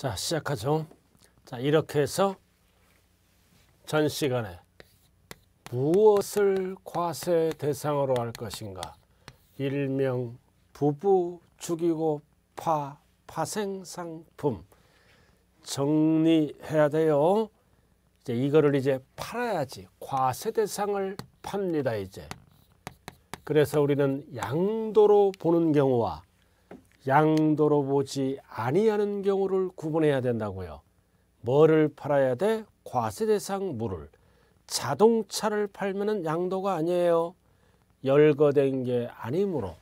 자 시작하죠. 자 이렇게 해서 전 시간에 무엇을 과세 대상으로 할 것인가 일명 부부 죽이고 파 파생 상품 정리해야 돼요. 이제 이거를 이제 팔아야지 과세 대상을 팝니다 이제. 그래서 우리는 양도로 보는 경우와 양도로 보지 아니하는 경우를 구분해야 된다고요. 뭐를 팔아야 돼? 과세 대상 물을. 자동차를 팔면은 양도가 아니에요. 열거된 게 아니므로.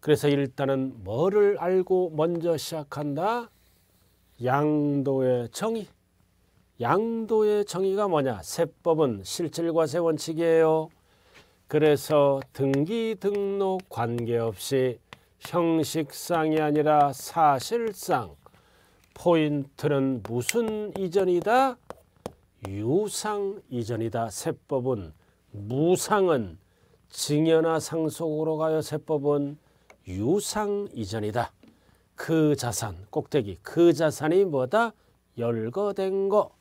그래서 일단은 뭐를 알고 먼저 시작한다? 양도의 정의. 양도의 정의가 뭐냐? 세법은 실질과세 원칙이에요. 그래서 등기 등록 관계없이 형식상이 아니라 사실상 포인트는 무슨 이전이다? 유상 이전이다. 세법은 무상은 증여나 상속으로 가요. 세법은 유상 이전이다. 그 자산 꼭대기 그 자산이 뭐다? 열거된 거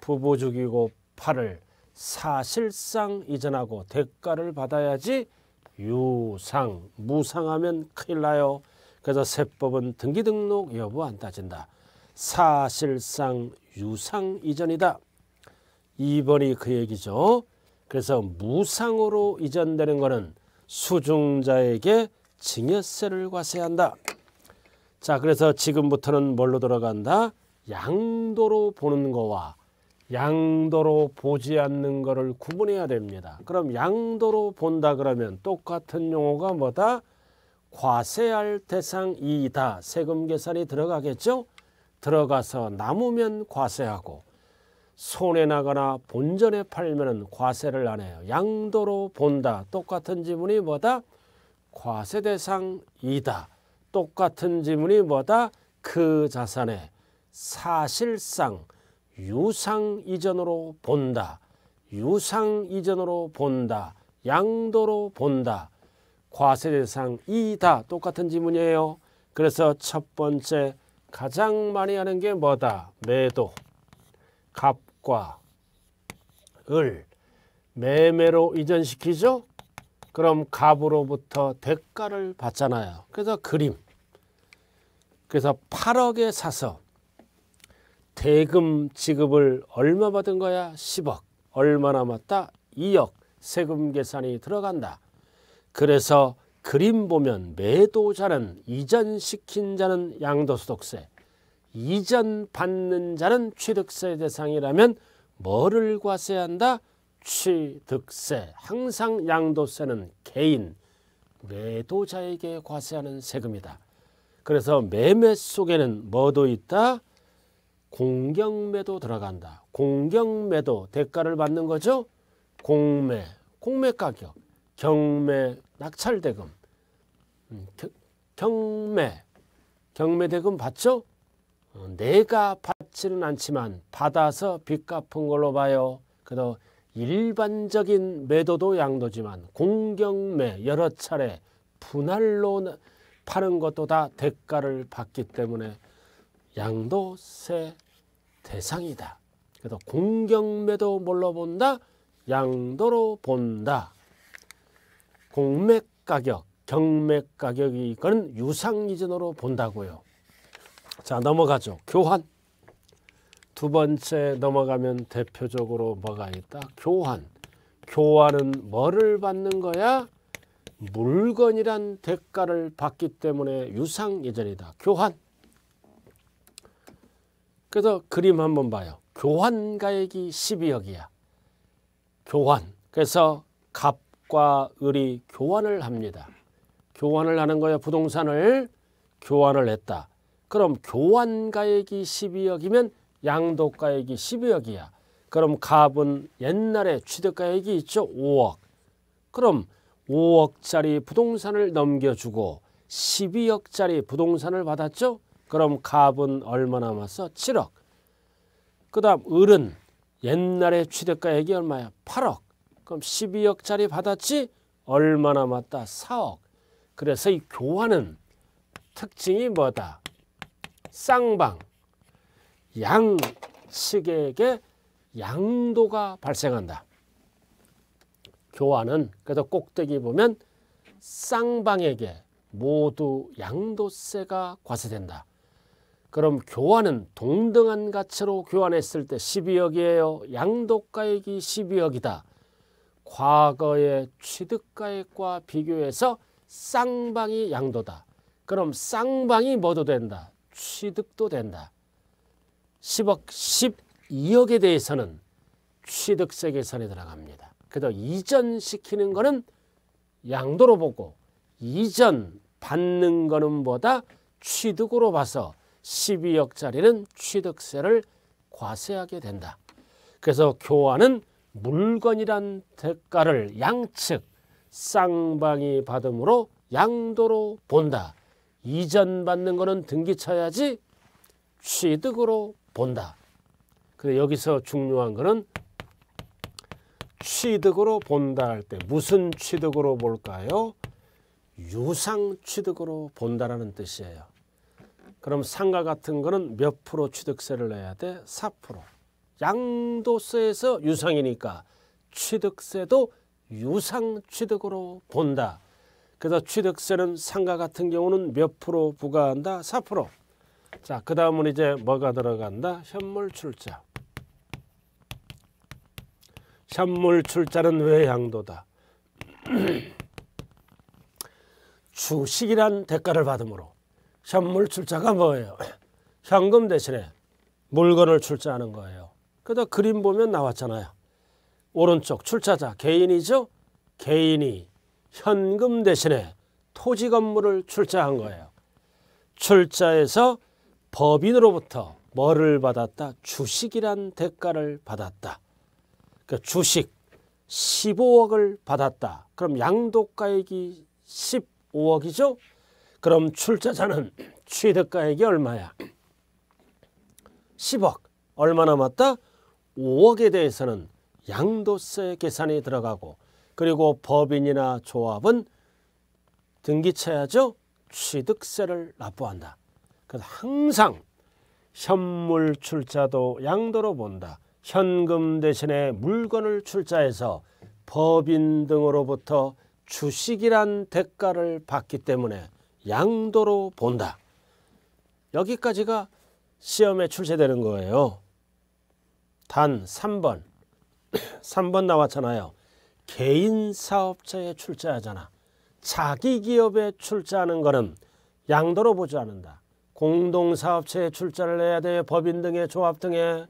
부부 죽이고 팔을 사실상 이전하고 대가를 받아야지 유상, 무상하면 큰일 나요. 그래서 세법은 등기 등록 여부 안 따진다. 사실상 유상 이전이다. 2번이 그 얘기죠. 그래서 무상으로 이전되는 것은 수중자에게 증여세를 과세한다. 자, 그래서 지금부터는 뭘로 들어간다? 양도로 보는 거와 양도로 보지 않는 것을 구분해야 됩니다. 그럼 양도로 본다 그러면 똑같은 용어가 뭐다? 과세할 대상이다. 세금 계산이 들어가겠죠? 들어가서 남으면 과세하고 손해나거나 본전에 팔면 과세를 안 해요. 양도로 본다. 똑같은 지문이 뭐다? 과세 대상이다. 똑같은 지문이 뭐다? 그 자산의 사실상 유상 이전으로 본다. 유상 이전으로 본다. 양도로 본다. 과세 대상 이다. 똑같은 지문이에요. 그래서 첫 번째 가장 많이 하는 게 뭐다? 매도. 갑과 을 매매로 이전시키죠. 그럼 갑으로부터 대가를 받잖아요. 그래서 그림. 그래서 8억에 사서 대금 지급을 얼마 받은 거야? 10억. 얼마 남았다? 2억. 세금 계산이 들어간다. 그래서 그림 보면 매도자는 이전시킨 자는 양도소득세, 이전 받는 자는 취득세 대상이라면 뭐를 과세한다? 취득세. 항상 양도세는 개인, 매도자에게 과세하는 세금이다. 그래서 매매 속에는 뭐도 있다? 공경매도 들어간다. 공경매도 대가를 받는 거죠. 공매, 공매 가격, 경매, 낙찰대금, 음, 경매, 경매대금 받죠? 어, 내가 받지는 않지만 받아서 빚 갚은 걸로 봐요. 그래서 일반적인 매도도 양도지만 공경매 여러 차례 분할로 파는 것도 다 대가를 받기 때문에 양도세 대상이다. 그래서 공경매도 뭘로 본다? 양도로 본다. 공매 가격, 경매 가격이 이거는 유상 이전으로 본다고요. 자 넘어가죠. 교환. 두 번째 넘어가면 대표적으로 뭐가 있다? 교환. 교환은 뭐를 받는 거야? 물건이란 대가를 받기 때문에 유상 예전이다. 교환. 그래서 그림 한번 봐요. 교환 가액이 12억이야. 교환. 그래서 갑과 을이 교환을 합니다. 교환을 하는 거야. 부동산을 교환을 했다. 그럼 교환 가액이 12억이면 양도 가액이 12억이야. 그럼 갑은 옛날에 취득 가액이 있죠. 5억. 그럼 5억짜리 부동산을 넘겨주고 12억짜리 부동산을 받았죠. 그럼 갑은 얼마 남았어? 7억. 그 다음 을은 옛날에 취득가액이 얼마야? 8억. 그럼 12억짜리 받았지? 얼마 남았다? 4억. 그래서 이 교환은 특징이 뭐다? 쌍방 양측에게 양도가 발생한다. 교환은 그래서 꼭대기 보면 쌍방에게 모두 양도세가 과세된다. 그럼 교환은 동등한 가치로 교환했을 때 12억이에요. 양도가액이 12억이다. 과거의 취득가액과 비교해서 쌍방이 양도다. 그럼 쌍방이 뭐도 된다. 취득도 된다. 10억, 12억에 대해서는 취득세 계산에 들어갑니다. 그래서 이전시키는 거는 양도로 보고 이전 받는 거는 보다 취득으로 봐서 12억짜리는 취득세를 과세하게 된다. 그래서 교환은 물건이란 대가를 양측 쌍방이 받음으로 양도로 본다. 이전 받는 거는 등기 쳐야지 취득으로 본다. 그래 여기서 중요한 거는 취득으로 본다 할 때 무슨 취득으로 볼까요? 유상 취득으로 본다라는 뜻이에요. 그럼 상가 같은 거는 몇 프로 취득세를 내야 돼? 4%. 양도세에서 유상이니까 취득세도 유상 취득으로 본다. 그래서 취득세는 상가 같은 경우는 몇 프로 부과한다? 4%. 자, 그 다음은 이제 뭐가 들어간다? 현물 출자. 현물 출자는 왜 양도다? 주식이란 대가를 받음으로 현물 출자가 뭐예요? 현금 대신에 물건을 출자하는 거예요. 그다 그림 보면 나왔잖아요. 오른쪽 출자자 개인이죠. 개인이 현금 대신에 토지 건물을 출자한 거예요. 출자에서 법인으로부터 뭐를 받았다? 주식이란 대가를 받았다. 그 주식 15억을 받았다. 그럼 양도가액이 15억이죠? 그럼 출자자는 취득가액이 얼마야? 10억. 얼마 남았다? 5억에 대해서는 양도세 계산이 들어가고 그리고 법인이나 조합은 등기쳐야죠. 취득세를 납부한다. 그래서 항상 현물 출자도 양도로 본다. 현금 대신에 물건을 출자해서 법인 등으로부터 주식이란 대가를 받기 때문에 양도로 본다. 여기까지가 시험에 출제되는 거예요. 단 3번. 3번 나왔잖아요. 개인 사업자에 출자하잖아. 자기 기업에 출자하는 거는 양도로 보지 않는다. 공동사업체에 출자를 해야 돼. 법인 등의 조합 등에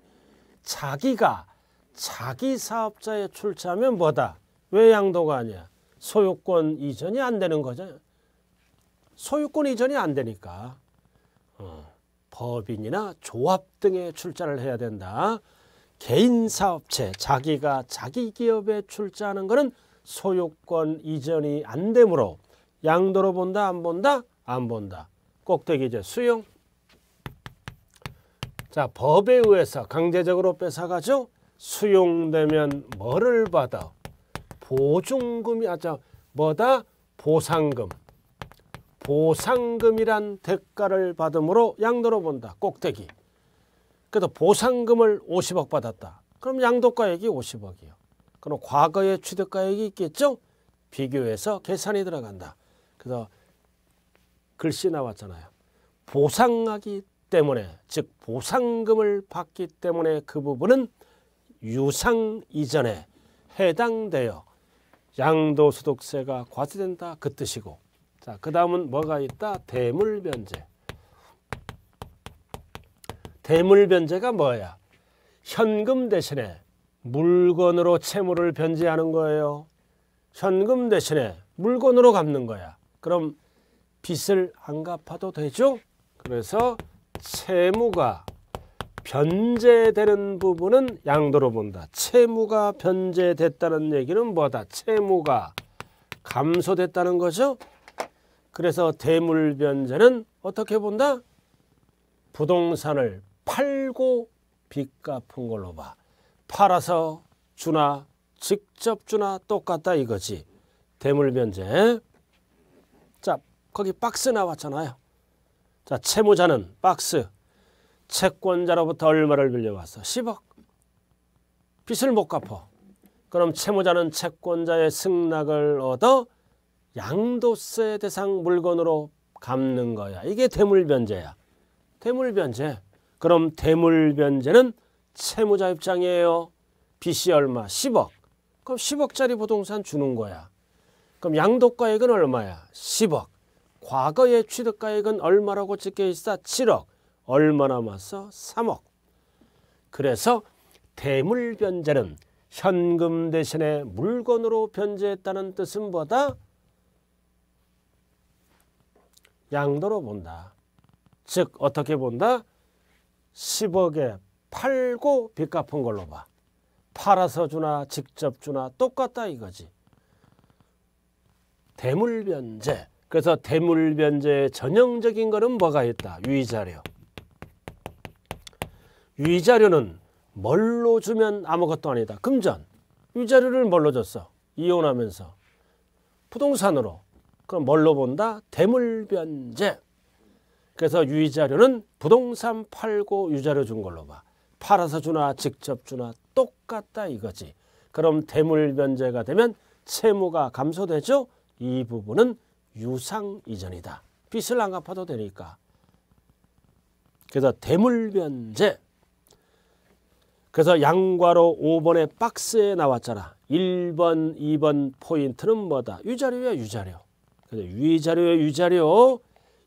자기가 자기 사업자에 출자하면 뭐다? 왜 양도가 아니야? 소유권 이전이 안 되는 거죠. 소유권 이전이 안 되니까 어, 법인이나 조합 등에 출자를 해야 된다. 개인 사업체 자기가 자기 기업에 출자하는 것은 소유권 이전이 안 되므로 양도로 본다 안 본다 안 본다. 꼭대기 이제 수용. 자 법에 의해서 강제적으로 뺏어가죠. 수용되면 뭐를 받아? 보증금이 아자 뭐다? 보상금. 보상금이란 대가를 받음으로 양도로 본다. 꼭대기. 그래도 보상금을 50억 받았다. 그럼 양도가액이 50억이요. 그럼 과거의 취득가액이 있겠죠? 비교해서 계산이 들어간다. 그래서 글씨 나왔잖아요. 보상하기 때문에 즉 보상금을 받기 때문에 그 부분은 유상 이전에 해당되어 양도소득세가 과세된다 그 뜻이고 자, 그 다음은 뭐가 있다? 대물변제. 대물변제가 뭐야? 현금 대신에 물건으로 채무를 변제하는 거예요. 현금 대신에 물건으로 갚는 거야. 그럼 빚을 안 갚아도 되죠? 그래서 채무가 변제되는 부분은 양도로 본다. 채무가 변제됐다는 얘기는 뭐다? 채무가 감소됐다는 거죠? 그래서 대물변제는 어떻게 본다? 부동산을 팔고 빚 갚은 걸로 봐. 팔아서 주나 직접 주나 똑같다 이거지. 대물변제. 자, 거기 박스 나왔잖아요. 자, 채무자는 박스 채권자로부터 얼마를 빌려왔어? 10억. 빚을 못 갚어. 그럼 채무자는 채권자의 승낙을 얻어 양도세 대상 물건으로 갚는 거야. 이게 대물변제야. 대물변제. 그럼 대물변제는 채무자 입장이에요. 빚이 얼마? 10억. 그럼 10억짜리 부동산 주는 거야. 그럼 양도가액은 얼마야? 10억. 과거의 취득가액은 얼마라고 찍혀 있어? 7억. 얼마 남았어? 3억. 그래서 대물변제는 현금 대신에 물건으로 변제했다는 뜻은 뭐다? 양도로 본다. 즉 어떻게 본다? 10억에 팔고 빚 갚은 걸로 봐. 팔아서 주나 직접 주나 똑같다 이거지. 대물변제. 그래서 대물변제의 전형적인 거는 뭐가 있다? 위자료. 위자료는 뭘로 주면 아무것도 아니다. 금전. 위자료를 뭘로 줬어? 이혼하면서. 부동산으로. 그럼 뭘로 본다? 대물변제. 그래서 위자료는 부동산 팔고 위자료 준 걸로 봐. 팔아서 주나 직접 주나 똑같다 이거지. 그럼 대물변제가 되면 채무가 감소되죠. 이 부분은 유상 이전이다. 빚을 안 갚아도 되니까. 그래서 대물변제. 그래서 양과로 5번의 박스에 나왔잖아. 1번, 2번 포인트는 뭐다? 위자료야 위자료. 위자료야 위자료.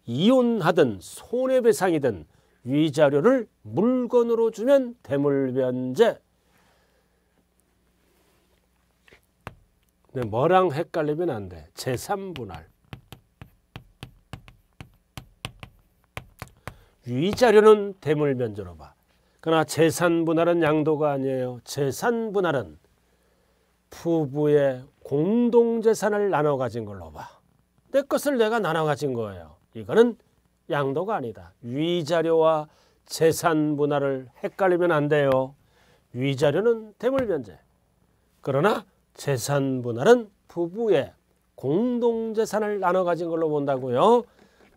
이혼하든 손해배상이든 위자료를 물건으로 주면 대물변제. 근데 뭐랑 헷갈리면 안 돼. 재산분할. 위자료는 대물변제로 봐. 그러나 재산분할은 양도가 아니에요. 재산분할은 부부의 공동재산을 나눠 가진 걸로 봐. 내 것을 내가 나눠 가진 거예요. 이거는 양도가 아니다. 위자료와 재산 분할을 헷갈리면 안 돼요. 위자료는 대물변제. 그러나 재산 분할은 부부의 공동재산을 나눠 가진 걸로 본다고요.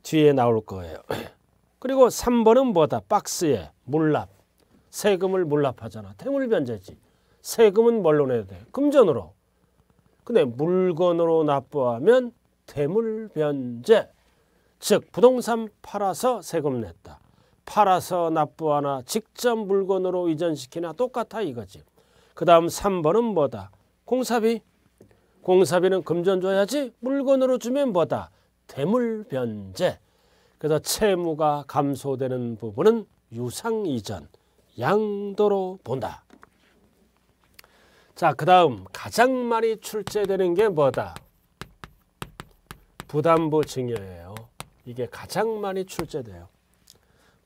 뒤에 나올 거예요. 그리고 3번은 뭐다? 박스에 물납. 세금을 물납하잖아. 대물변제지. 세금은 뭘로 내야 돼? 금전으로. 근데 물건으로 납부하면 대물변제. 즉 부동산 팔아서 세금 냈다. 팔아서 납부하나 직접 물건으로 이전시키나 똑같아 이거지. 그 다음 3번은 뭐다? 공사비. 공사비는 금전 줘야지 물건으로 주면 뭐다? 대물변제. 그래서 채무가 감소되는 부분은 유상이전, 양도로 본다. 자, 그 다음 가장 많이 출제되는 게 뭐다? 부담부 증여예요. 이게 가장 많이 출제돼요.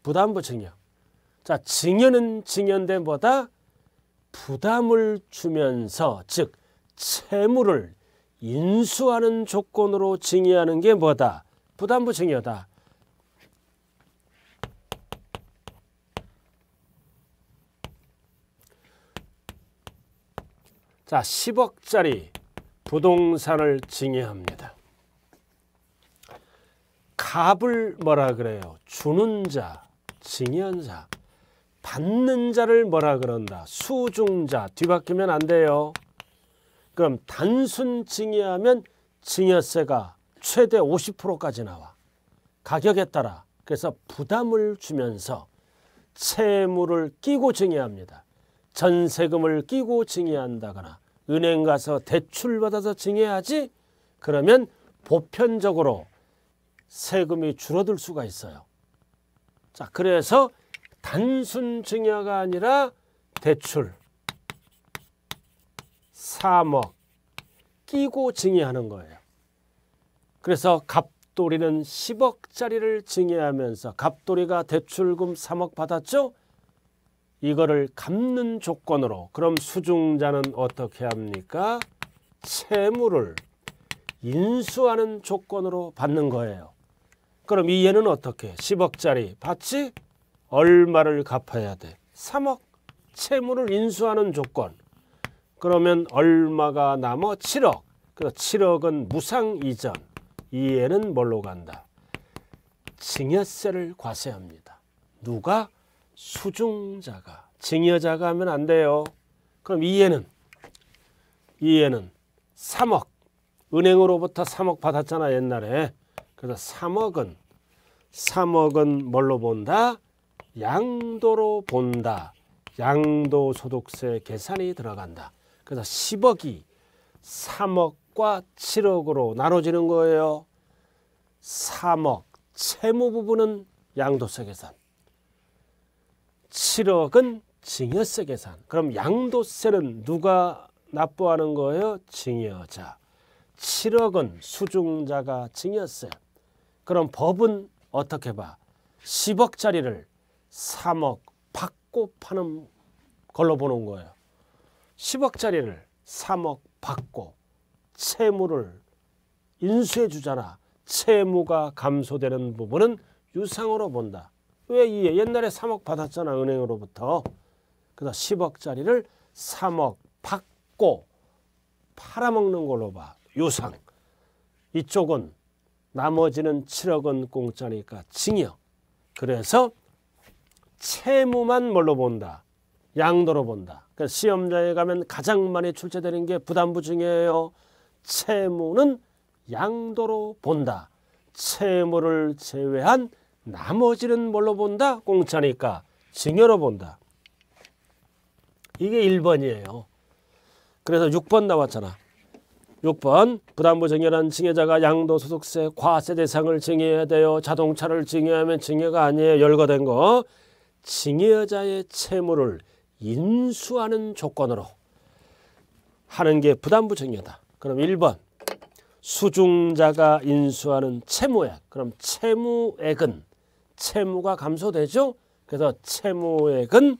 부담부 증여. 자, 증여는 증여인데 뭐다? 부담을 주면서 즉 채무를 인수하는 조건으로 증여하는 게 뭐다? 부담부 증여다. 자, 10억짜리 부동산을 증여합니다. 갑을 뭐라 그래요? 주는 자, 증여자. 받는 자를 뭐라 그런다? 수중자. 뒤바뀌면 안 돼요. 그럼 단순 증여하면 증여세가 최대 50%까지 나와. 가격에 따라. 그래서 부담을 주면서 채무를 끼고 증여합니다. 전세금을 끼고 증여한다거나 은행 가서 대출 받아서 증여하지 그러면 보편적으로 세금이 줄어들 수가 있어요. 자, 그래서 단순 증여가 아니라 대출, 사목 끼고 증여하는 거예요. 그래서 갑돌이는 10억짜리를 증여하면서 갑돌이가 대출금 3억 받았죠? 이거를 갚는 조건으로 그럼 수중자는 어떻게 합니까? 채무를 인수하는 조건으로 받는 거예요. 그럼 이 얘는 어떻게? 10억짜리 받지? 얼마를 갚아야 돼? 3억 채무를 인수하는 조건. 그러면 얼마가 남어? 7억. 그래서 7억은 무상 이전. 이 애는 뭘로 간다? 증여세를 과세합니다. 누가? 수중자가 증여자가 하면 안 돼요. 그럼 이해는 이해는 3억 은행으로부터 3억 받았잖아 옛날에. 그래서 3억은 3억은 뭘로 본다? 양도로 본다. 양도 소득세 계산이 들어간다. 그래서 10억이 3억과 7억으로 나눠지는 거예요. 3억 채무 부분은 양도세 계산. 7억은 증여세 계산. 그럼 양도세는 누가 납부하는 거예요? 증여자. 7억은 수중자가 증여세. 그럼 법은 어떻게 봐? 10억짜리를 3억 받고 파는 걸로 보는 거예요. 10억짜리를 3억 받고 채무를 인수해 주잖아. 채무가 감소되는 부분은 유상으로 본다. 왜? 옛날에 3억 받았잖아 은행으로부터. 그래서 10억짜리를 3억 받고 팔아먹는 걸로 봐. 유상. 이쪽은 나머지는 7억은 공짜니까 징역. 그래서 채무만 뭘로 본다. 양도로 본다. 그러니까 시험자에 가면 가장 많이 출제되는 게 부담부 증여예요. 채무는 양도로 본다. 채무를 제외한 나머지는 뭘로 본다? 공짜니까 증여로 본다. 이게 1번이에요. 그래서 6번 나왔잖아. 6번 부담부 증여란 증여자가 양도 소득세 과세 대상을 증여해야 돼요. 자동차를 증여하면 증여가 아니에요. 열거된 거. 증여자의 채무를 인수하는 조건으로 하는 게 부담부 증여다. 그럼 1번 수중자가 인수하는 채무액. 그럼 채무액은 채무가 감소되죠. 그래서 채무액은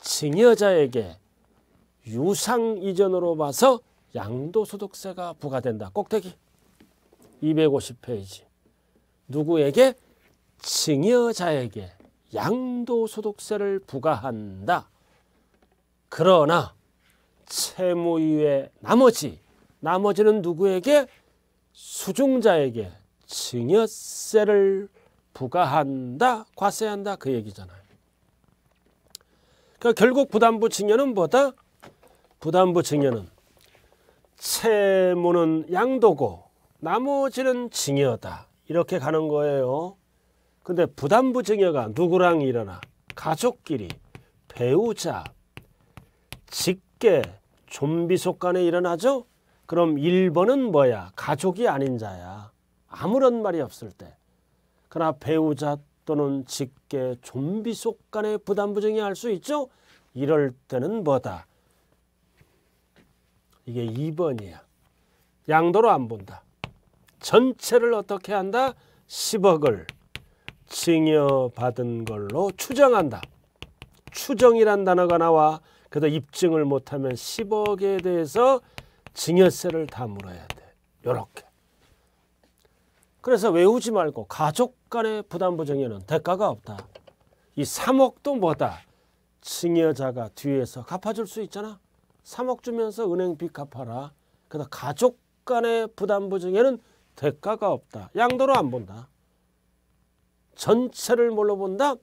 증여자에게 유상 이전으로 봐서 양도소득세가 부과된다. 꼭대기 250페이지. 누구에게? 증여자에게 양도소득세를 부과한다. 그러나 채무 이외 나머지 나머지는 누구에게? 수중자에게 증여세를 부과한다, 과세한다 그 얘기잖아요. 그러니까 결국 부담부 증여는 뭐다? 부담부 증여는 채무는 양도고 나머지는 증여다. 이렇게 가는 거예요. 근데 부담부 증여가 누구랑 일어나? 가족끼리, 배우자, 직계, 좀비 속간에 일어나죠? 그럼 1번은 뭐야? 가족이 아닌 자야. 아무런 말이 없을 때. 그러나 배우자 또는 직계, 좀비 속간에 부담부증이 할수 있죠? 이럴 때는 뭐다? 이게 2번이야. 양도로 안 본다. 전체를 어떻게 한다? 10억을 증여받은 걸로 추정한다. 추정이란 단어가 나와. 그래서 입증을 못하면 10억에 대해서 증여세를 다 물어야 돼. 요렇게. 그래서 외우지 말고 가족 간의 부담부 증여는 대가가 없다. 이 3억도 뭐다? 증여자가 뒤에서 갚아줄 수 있잖아. 3억 주면서 은행 빚 갚아라. 그래서 가족 간의 부담부 증여는 대가가 없다. 양도로 안 본다. 전체를 뭘로 본다?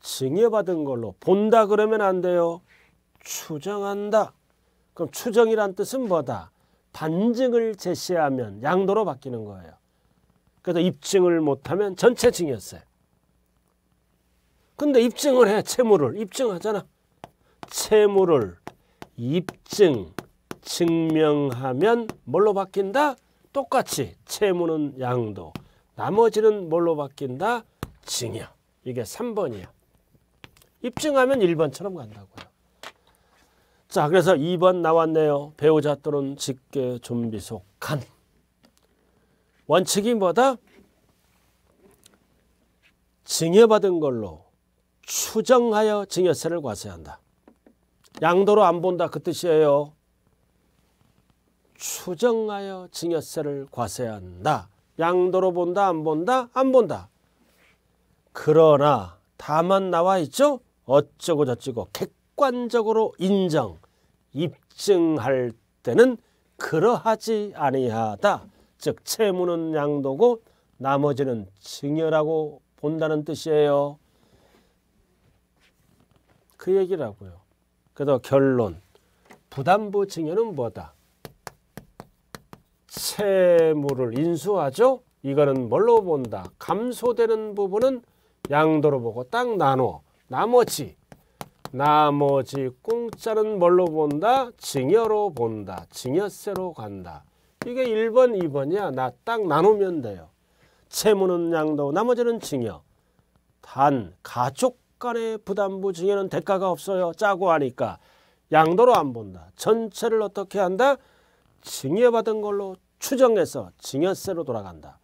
증여받은 걸로 본다 그러면 안 돼요. 추정한다. 그럼 추정이란 뜻은 뭐다? 반증을 제시하면 양도로 바뀌는 거예요. 그래서 입증을 못하면 전체 증여세. 근데 입증을 해 채무를 입증하잖아. 채무를 입증 증명하면 뭘로 바뀐다? 똑같이 채무는 양도, 나머지는 뭘로 바뀐다? 증여. 이게 3번이야. 입증하면 1번처럼 간다고요. 자, 그래서 2번 나왔네요. 배우자 또는 직계 좀비 속한. 원칙이 뭐다? 증여받은 걸로 추정하여 증여세를 과세한다. 양도로 안 본다 그 뜻이에요. 추정하여 증여세를 과세한다. 양도로 본다 안 본다 안 본다. 그러나 다만 나와 있죠. 어쩌고 저쩌고 객관적으로 인정 입증할 때는 그러하지 아니하다. 즉 채무는 양도고 나머지는 증여라고 본다는 뜻이에요. 그 얘기라고요. 그래서 결론 부담부 증여는 뭐다? 채무를 인수하죠. 이거는 뭘로 본다? 감소되는 부분은 양도로 보고 딱 나눠. 나머지 나머지 공짜는 뭘로 본다? 증여로 본다. 증여세로 간다. 이게 1번, 2번이야. 나 딱 나누면 돼요. 채무는 양도, 나머지는 증여. 단 가족 간의 부담부 증여는 대가가 없어요. 짜고 하니까 양도로 안 본다. 전체를 어떻게 한다? 증여받은 걸로 추정해서 증여세로 돌아간다.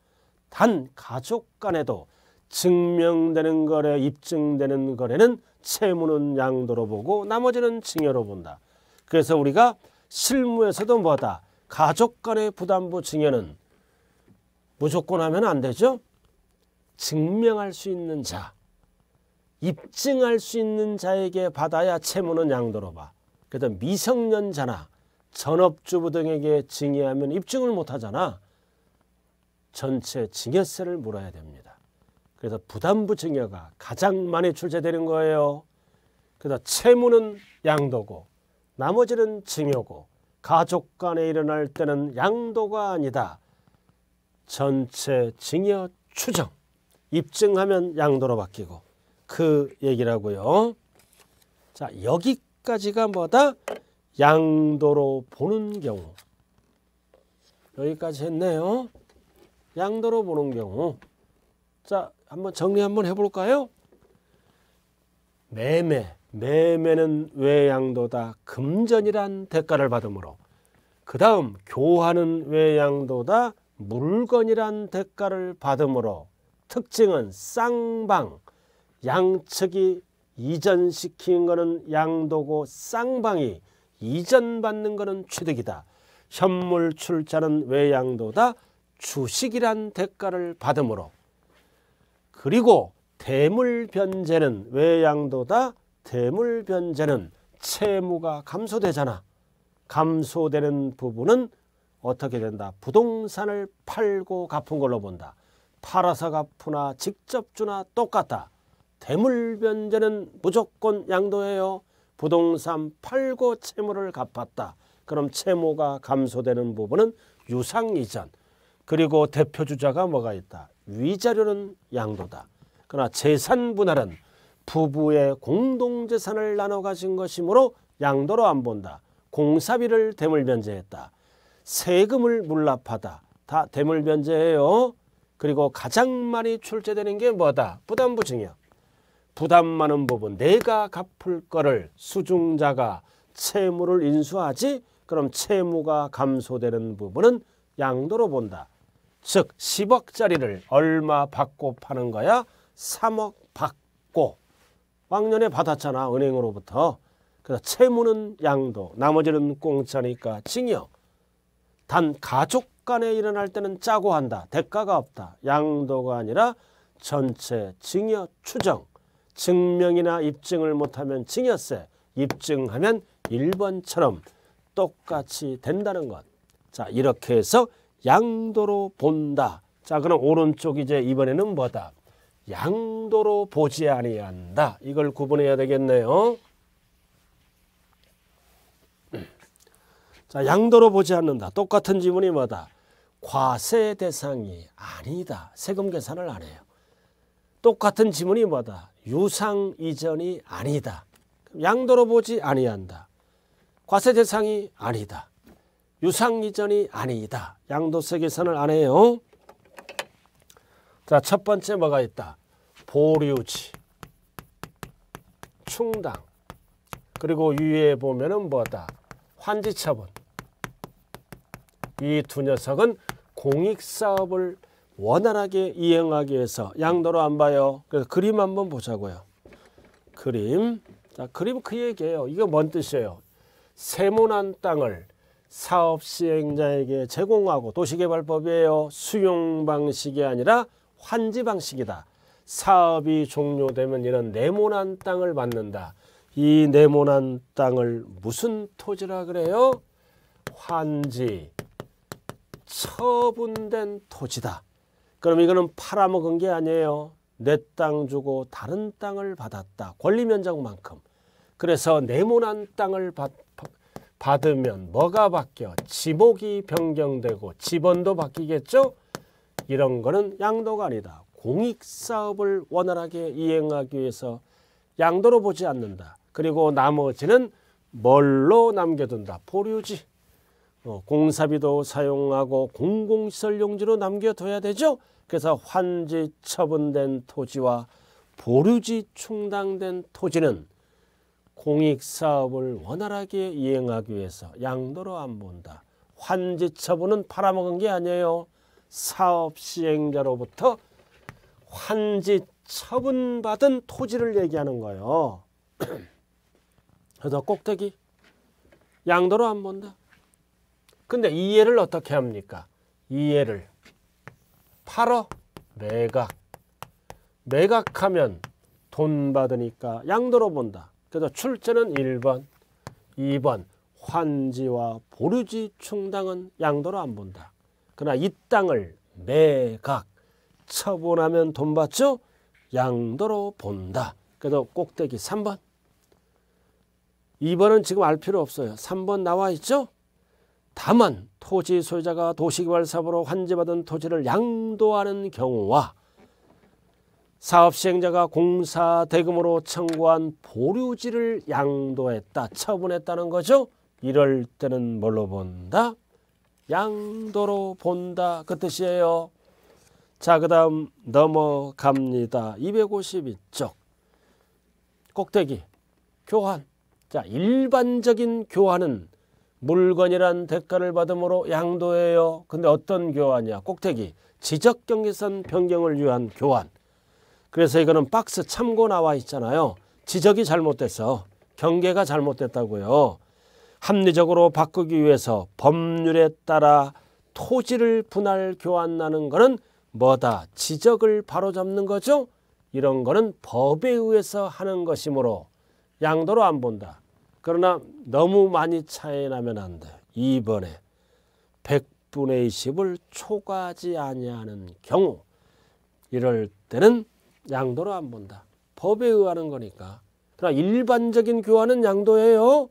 단 가족 간에도 증명되는 거래, 입증되는 거래는 채무는 양도로 보고 나머지는 증여로 본다. 그래서 우리가 실무에서도 뭐다? 가족 간의 부담부 증여는 무조건 하면 안 되죠. 증명할 수 있는 자, 입증할 수 있는 자에게 받아야 채무는 양도로 봐. 그래서 미성년자나 전업주부 등에게 증여하면 입증을 못하잖아. 전체 증여세를 물어야 됩니다. 그래서 부담부 증여가 가장 많이 출제되는 거예요. 그래서 채무는 양도고 나머지는 증여고 가족 간에 일어날 때는 양도가 아니다. 전체 증여 추정 입증하면 양도로 바뀌고 그 얘기라고요. 자 여기까지가 뭐다? 양도로 보는 경우 여기까지 했네요. 양도로 보는 경우 자 한번 정리 한번 해볼까요? 매매 매매는 외양도다 금전이란 대가를 받으므로 그 다음 교환은 외양도다 물건이란 대가를 받으므로 특징은 쌍방 양측이 이전시킨 것은 양도고 쌍방이 이전받는 것은 취득이다. 현물 출자는 외양도다. 주식이란 대가를 받으므로 그리고 대물 변제는 외양도다. 대물 변제는 채무가 감소되잖아. 감소되는 부분은 어떻게 된다? 부동산을 팔고 갚은 걸로 본다. 팔아서 갚으나 직접 주나 똑같다. 대물 변제는 무조건 양도해요. 부동산 팔고 채무를 갚았다. 그럼 채무가 감소되는 부분은 유상이전. 그리고 대표주자가 뭐가 있다. 위자료는 양도다. 그러나 재산 분할은 부부의 공동재산을 나눠 가진 것이므로 양도로 안 본다. 공사비를 대물변제했다. 세금을 물납하다. 다 대물변제예요. 그리고 가장 많이 출제되는 게 뭐다? 부담부증이야. 부담 많은 부분 내가 갚을 거를 수중자가 채무를 인수하지 그럼 채무가 감소되는 부분은 양도로 본다. 즉 10억짜리를 얼마 받고 파는 거야? 3억 받고 왕년에 받았잖아 은행으로부터. 그래서 채무는 양도 나머지는 공짜니까 징역. 단 가족 간에 일어날 때는 짜고 한다. 대가가 없다. 양도가 아니라 전체 징역 추정. 증명이나 입증을 못하면 징여세, 입증하면 1번처럼 똑같이 된다는 것. 자 이렇게 해서 양도로 본다. 자 그럼 오른쪽 이제 이번에는 뭐다? 양도로 보지 아니한다. 이걸 구분해야 되겠네요. 자 양도로 보지 않는다. 똑같은 지문이 뭐다? 과세 대상이 아니다. 세금 계산을 안 해요. 똑같은 지문이 뭐다? 유상 이전이 아니다. 양도로 보지 아니한다. 과세 대상이 아니다. 유상 이전이 아니다. 양도세 계산을 안 해요. 자, 첫 번째 뭐가 있다? 보류지, 충당, 그리고 위에 보면은 뭐다? 환지처분. 이 두 녀석은 공익사업을 원활하게 이행하기 위해서 양도로 안 봐요. 그래서 그림 한번 보자고요. 그림. 자, 그림 그 얘기예요. 이거 뭔 뜻이에요? 세모난 땅을 사업 시행자에게 제공하고 도시개발법이에요. 수용 방식이 아니라 환지 방식이다. 사업이 종료되면 이런 네모난 땅을 받는다. 이 네모난 땅을 무슨 토지라 그래요? 환지, 처분된 토지다. 그럼 이거는 팔아먹은 게 아니에요. 내 땅 주고 다른 땅을 받았다. 권리 면적만큼. 그래서 네모난 땅을 받, 받으면 뭐가 바뀌어? 지목이 변경되고 지번도 바뀌겠죠? 이런 거는 양도가 아니다. 공익사업을 원활하게 이행하기 위해서 양도로 보지 않는다. 그리고 나머지는 뭘로 남겨둔다. 보류지. 어, 공사비도 사용하고 공공시설 용지로 남겨둬야 되죠. 그래서 환지 처분된 토지와 보류지 충당된 토지는 공익사업을 원활하게 이행하기 위해서 양도로 안 본다. 환지 처분은 팔아먹은 게 아니에요. 사업 시행자로부터 환지 처분받은 토지를 얘기하는 거예요. 그래서 꼭대기 양도로 안 본다. 근데 이해를 어떻게 합니까? 이해를 팔어 매각 매각하면 돈 받으니까 양도로 본다. 그래서 출제는 1번 2번 환지와 보류지 충당은 양도로 안 본다. 그러나 이 땅을 매각 처분하면 돈 받죠? 양도로 본다. 그래서 꼭대기 3번 2번은 지금 알 필요 없어요. 3번 나와 있죠? 다만 토지 소유자가 도시개발 사업으로 환지받은 토지를 양도하는 경우와 사업 시행자가 공사 대금으로 청구한 보류지를 양도했다, 처분했다는 거죠. 이럴 때는 뭘로 본다? 양도로 본다 그 뜻이에요. 자, 그 다음 넘어갑니다. 252쪽 꼭대기 교환. 자, 일반적인 교환은 물건이란 대가를 받음으로 양도해요. 근데 어떤 교환이야? 꼭대기 지적 경계선 변경을 위한 교환. 그래서 이거는 박스 참고 나와 있잖아요. 지적이 잘못돼서 경계가 잘못됐다고요. 합리적으로 바꾸기 위해서 법률에 따라 토지를 분할 교환하는 것은 뭐다? 지적을 바로잡는 거죠. 이런 거는 법에 의해서 하는 것이므로 양도로 안 본다. 그러나 너무 많이 차이 나면 안 돼. 2번에 100분의 20을 초과하지 아니하는 경우 이럴 때는 양도로 안 본다. 법에 의하는 거니까. 그러나 일반적인 교환은 양도예요.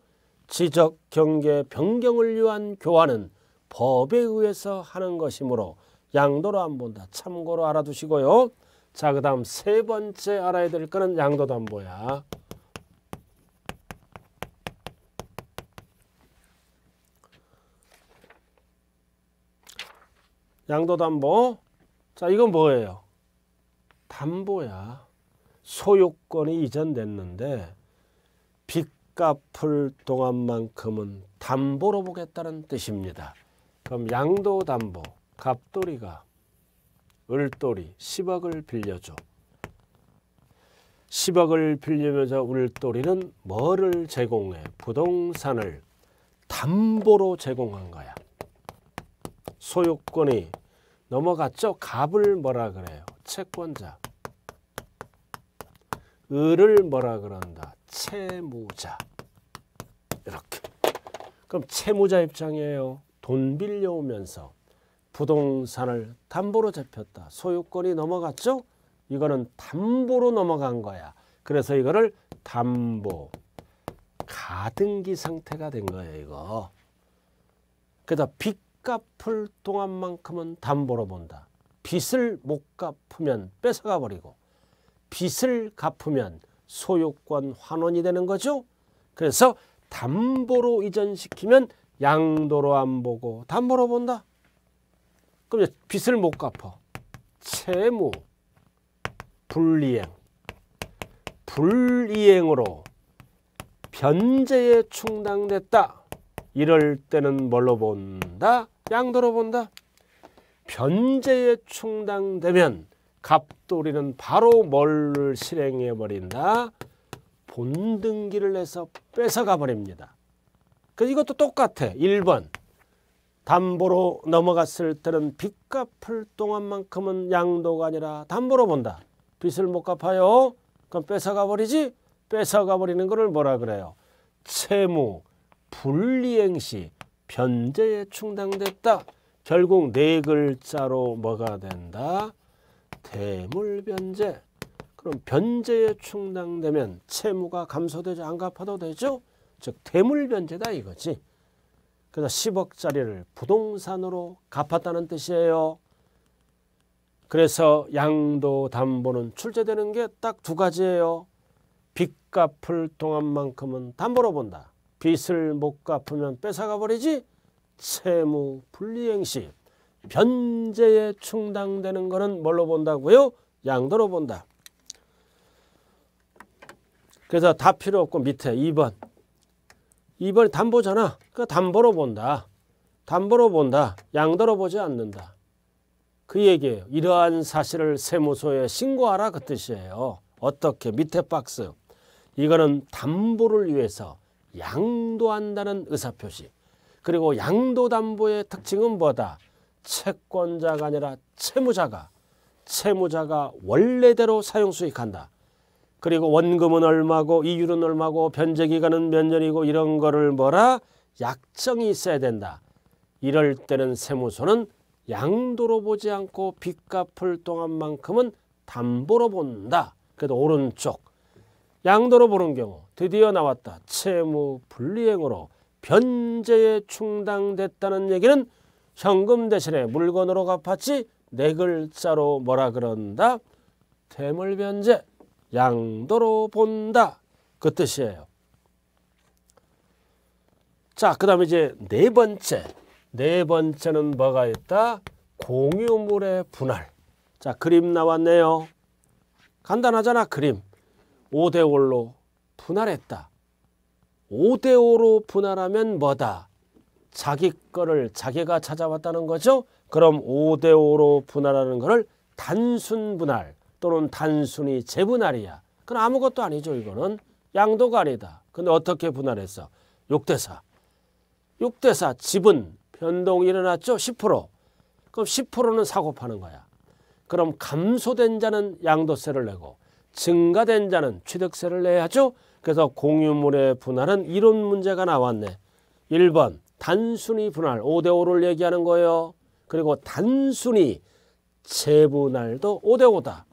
지적, 경계, 변경을 위한 교환은 법에 의해서 하는 것이므로 양도로 안 본다. 참고로 알아두시고요. 자, 그 다음 세 번째 알아야 될 거는 양도담보야. 양도담보. 자, 이건 뭐예요? 담보야. 소유권이 이전됐는데 빚 갚을 동안만큼은 담보로 보겠다는 뜻입니다. 그럼 양도담보, 갑돌이가 을돌이 10억을 빌려줘. 10억을 빌리면서 을돌이는 뭐를 제공해? 부동산을 담보로 제공한 거야. 소유권이 넘어갔죠? 갑을 뭐라 그래요? 채권자. 을을 뭐라 그런다? 채무자. 이렇게. 그럼 채무자 입장이에요. 돈 빌려오면서 부동산을 담보로 잡혔다. 소유권이 넘어갔죠? 이거는 담보로 넘어간 거야. 그래서 이거를 담보 가등기 상태가 된 거예요. 이거. 그다 빚 갚을 동안만큼은 담보로 본다. 빚을 못 갚으면 뺏어가 버리고 빚을 갚으면 소유권 환원이 되는 거죠. 그래서 담보로 이전시키면 양도로 안 보고 담보로 본다. 그럼 빚을 못 갚아. 채무, 불이행, 불이행으로 변제에 충당됐다. 이럴 때는 뭘로 본다? 양도로 본다. 변제에 충당되면 갑돌이는 바로 뭘 실행해 버린다? 본등기를 해서 뺏어가 버립니다. 그 이것도 똑같아. 1번 담보로 넘어갔을 때는 빚 갚을 동안만큼은 양도가 아니라 담보로 본다. 빚을 못 갚아요. 그럼 뺏어가 버리지? 뺏어가 버리는 것을 뭐라 그래요? 채무 불이행 시 변제에 충당됐다. 결국 네 글자로 뭐가 된다? 대물변제. 그럼 변제에 충당되면 채무가 감소되죠. 안 갚아도 되죠. 즉 대물 변제다 이거지. 그래서 10억짜리를 부동산으로 갚았다는 뜻이에요. 그래서 양도 담보는 출제되는 게 딱 두 가지예요. 빚 갚을 동안만큼은 담보로 본다. 빚을 못 갚으면 뺏어가 버리지. 채무 불이행 시 변제에 충당되는 것은 뭘로 본다고요? 양도로 본다. 그래서 다 필요 없고 밑에 2번. 2번이 담보잖아. 그 담보로 본다. 담보로 본다. 양도로 보지 않는다. 그 얘기예요. 이러한 사실을 세무서에 신고하라 그 뜻이에요. 어떻게 밑에 박스. 이거는 담보를 위해서 양도한다는 의사표시. 그리고 양도담보의 특징은 뭐다? 채권자가 아니라 채무자가 채무자가 원래대로 사용수익한다. 그리고 원금은 얼마고 이율은 얼마고 변제기간은 몇 년이고 이런 거를 뭐라 약정이 있어야 된다. 이럴 때는 세무서는 양도로 보지 않고 빚 갚을 동안만큼은 담보로 본다. 그래도 오른쪽 양도로 보는 경우 드디어 나왔다. 채무 불이행으로 변제에 충당됐다는 얘기는 현금 대신에 물건으로 갚았지 네 글자로 뭐라 그런다? 대물변제 양도로 본다 그 뜻이에요. 자, 그 다음에 이제 네 번째 네 번째는 뭐가 있다? 공유물의 분할. 자, 그림 나왔네요. 간단하잖아, 그림. 5대5로 분할했다. 5대5로 분할하면 뭐다? 자기 거를 자기가 찾아왔다는 거죠. 그럼 5대5로 분할하는 것을 단순 분할 또는 단순히 재분할이야. 그건 아무것도 아니죠. 이거는 양도가 아니다. 근데 어떻게 분할했어? 6대4. 6대4 지분 변동이 일어났죠. 10%. 그럼 10%는 사고 파는 거야. 그럼 감소된 자는 양도세를 내고 증가된 자는 취득세를 내야죠. 그래서 공유물의 분할은 이런 문제가 나왔네. 1번 단순히 분할 5대5를 얘기하는 거예요. 그리고 단순히 재분할도 5대5다.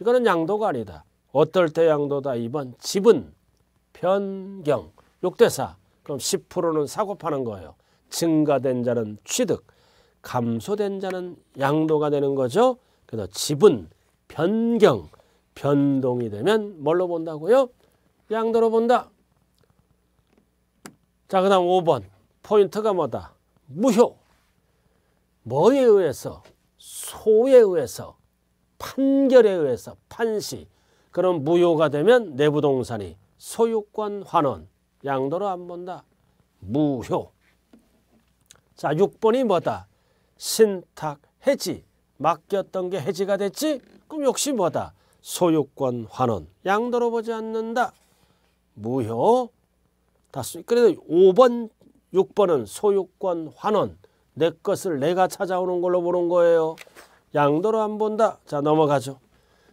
이거는 양도가 아니다. 어떨 때 양도다? 2번 지분, 변경, 6대4. 그럼 10%는 사고 파는 거예요. 증가된 자는 취득, 감소된 자는 양도가 되는 거죠. 그래서 지분, 변경, 변동이 되면 뭘로 본다고요? 양도로 본다. 자, 그 다음 5번. 포인트가 뭐다? 무효. 뭐에 의해서? 소에 의해서. 판결에 의해서. 판시. 그럼 무효가 되면 내 부동산이 소유권 환원. 양도로 안 본다. 무효. 자, 6번이 뭐다? 신탁 해지. 맡겼던 게 해지가 됐지? 그럼 역시 뭐다? 소유권 환원. 양도로 보지 않는다. 무효. 다수. 그래도 5번 6번은 소유권 환원. 내 것을 내가 찾아오는 걸로 보는 거예요. 양도로 안 본다. 자 넘어가죠.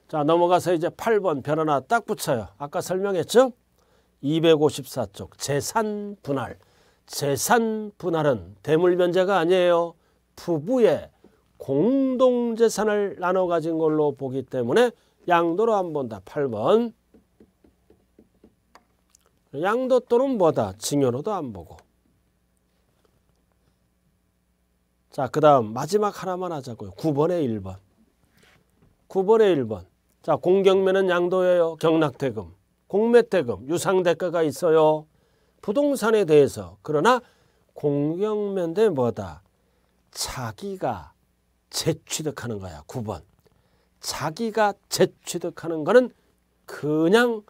자 넘어가서 이제 8번 별 하나 딱 붙여요. 아까 설명했죠? 254쪽 재산 분할. 재산 분할은 대물변제가 아니에요. 부부의 공동재산을 나눠 가진 걸로 보기 때문에 양도로 안 본다. 8번. 양도 또는 뭐다? 징여로도 안 보고. 자, 그 다음 마지막 하나만 하자고요. 9번에 1번. 9번에 1번. 자, 공경매는 양도예요. 경락대금, 공매대금, 유상대가가 있어요. 부동산에 대해서. 그러나 공경매인데 뭐다? 자기가 재취득하는 거야. 9번. 자기가 재취득하는 거는 그냥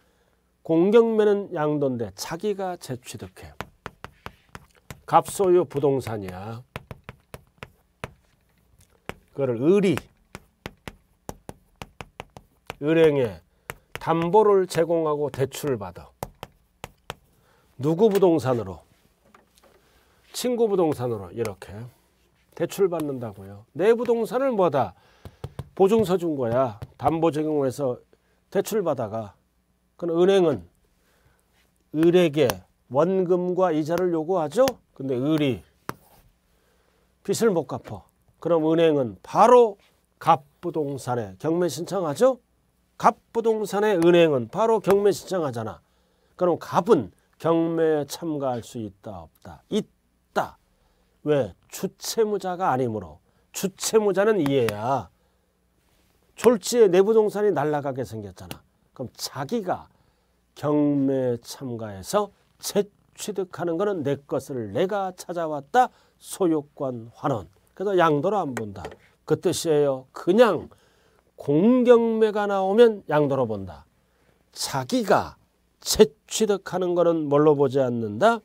공경매는 양도인데 자기가 재취득해. 갑소유 부동산이야. 그거를 의리 은행에 담보를 제공하고 대출을 받아. 누구 부동산으로? 친구 부동산으로 이렇게 대출 받는다고요. 내 부동산을 뭐다? 보증서 준 거야. 담보 제공해서 대출 받아가. 그럼 은행은 을에게 원금과 이자를 요구하죠. 근데 을이 빚을 못 갚아. 그럼 은행은 바로 갑부동산에 경매 신청하죠. 갑부동산의 은행은 바로 경매 신청하잖아. 그럼 갑은 경매에 참가할 수 있다 없다? 있다. 왜? 주채무자가 아니므로. 주채무자는 이해야. 졸지에 내부동산이 날아가게 생겼잖아. 그럼 자기가 경매에 참가해서 재취득하는 거는 내 것을 내가 찾아왔다. 소유권 환원. 그래서 양도를 안 본다. 그 뜻이에요. 그냥 공경매가 나오면 양도로 본다. 자기가 재취득하는 거는 뭘로 보지 않는다?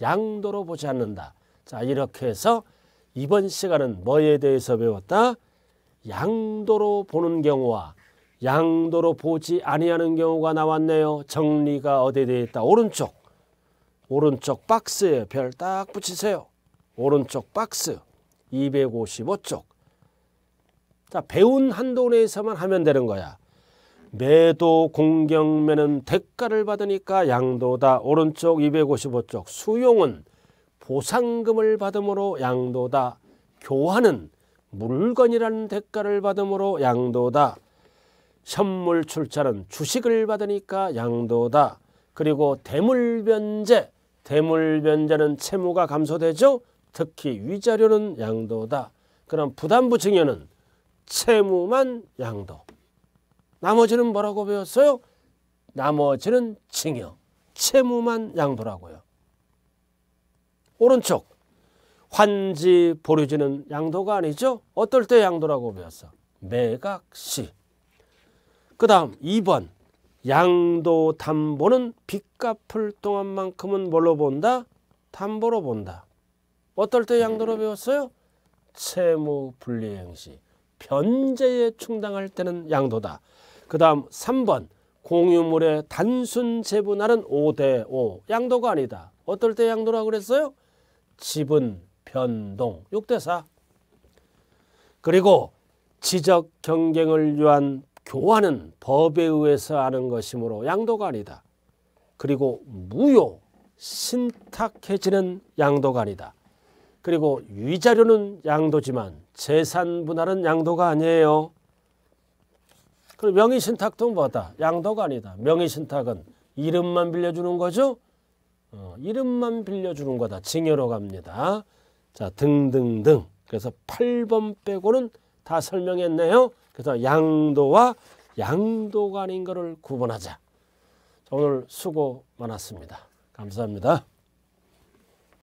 양도로 보지 않는다. 자 이렇게 해서 이번 시간은 뭐에 대해서 배웠다? 양도로 보는 경우와 양도로 보지 아니하는 경우가 나왔네요. 정리가 어디에 되어 있다? 오른쪽. 오른쪽 박스에 별 딱 붙이세요. 오른쪽 박스 255쪽. 자, 배운 한도 내에서만 하면 되는 거야. 매도 공경매는 대가를 받으니까 양도다. 오른쪽 255쪽. 수용은 보상금을 받음으로 양도다. 교환은 물건이라는 대가를 받음으로 양도다. 현물 출자는 주식을 받으니까 양도다. 그리고 대물변제, 대물변제는 채무가 감소되죠. 특히 위자료는 양도다. 그럼 부담부 증여는 채무만 양도. 나머지는 뭐라고 배웠어요? 나머지는 증여. 채무만 양도라고요. 오른쪽 환지 보류지는 양도가 아니죠. 어떨 때 양도라고 배웠어? 매각시. 그 다음 2번 양도 담보는 빚 갚을 동안만큼은 뭘로 본다? 담보로 본다. 어떨 때 양도로 배웠어요? 채무 분리행시. 변제에 충당할 때는 양도다. 그 다음 3번 공유물의 단순 재분할은 5대5 양도가 아니다. 어떨 때 양도라고 그랬어요? 지분 변동 6대4 그리고 지적 경쟁을 위한 교환은 법에 의해서 하는 것이므로 양도가 아니다. 그리고 무효 신탁해지는 양도가 아니다. 그리고 위자료는 양도지만 재산 분할은 양도가 아니에요. 그럼 명의신탁도 뭐다? 양도가 아니다. 명의신탁은 이름만 빌려주는 거죠? 어, 이름만 빌려주는 거다. 징여로 갑니다. 자 등등등. 그래서 8번 빼고는 다 설명했네요. 그래서 양도와 양도가 아닌 것을 구분하자. 오늘 수고 많았습니다. 감사합니다.